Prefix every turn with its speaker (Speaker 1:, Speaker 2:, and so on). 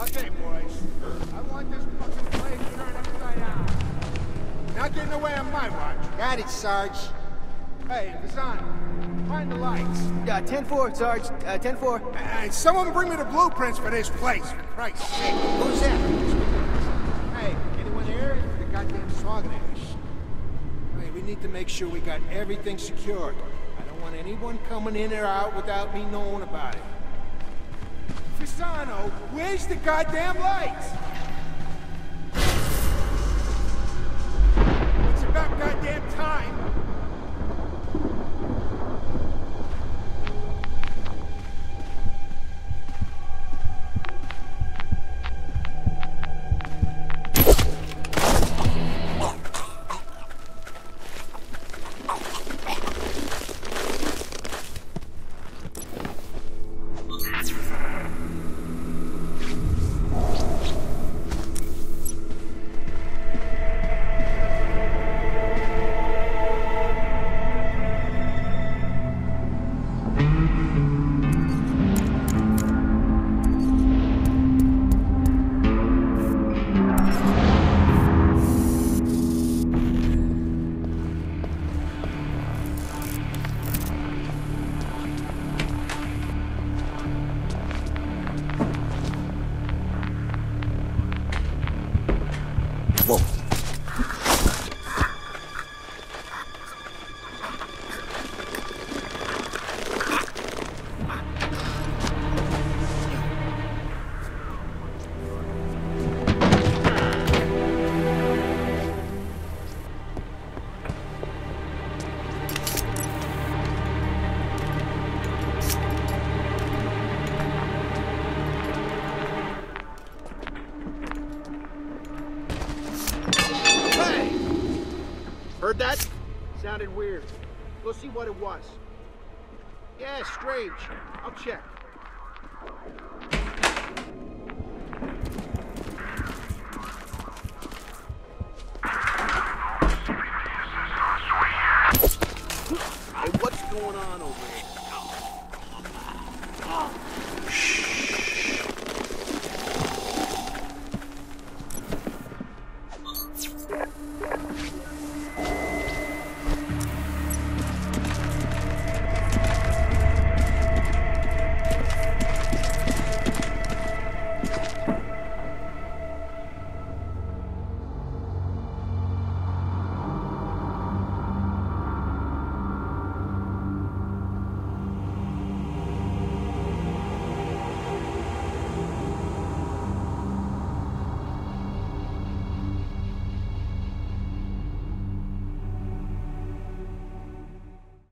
Speaker 1: Okay, boys. I want this fucking place turned upside down. Not getting away on my watch. Got it, Sarge. Hey, Vizan, find the lights. Uh, yeah, 10-4, Sarge. Uh, 10-4. Hey, someone bring me the blueprints for this place, for Christ's sake. Who's that? Hey, anyone here? The goddamn Swaganash. Hey, we need to make sure we got everything secured. I don't want anyone coming in or out without me knowing about it. Fasano, where's the goddamn lights? Hey! Heard that? Sounded weird. Go see what it was. Yeah, strange. I'll check.
Speaker 2: Hey, what's going on over here? Shh.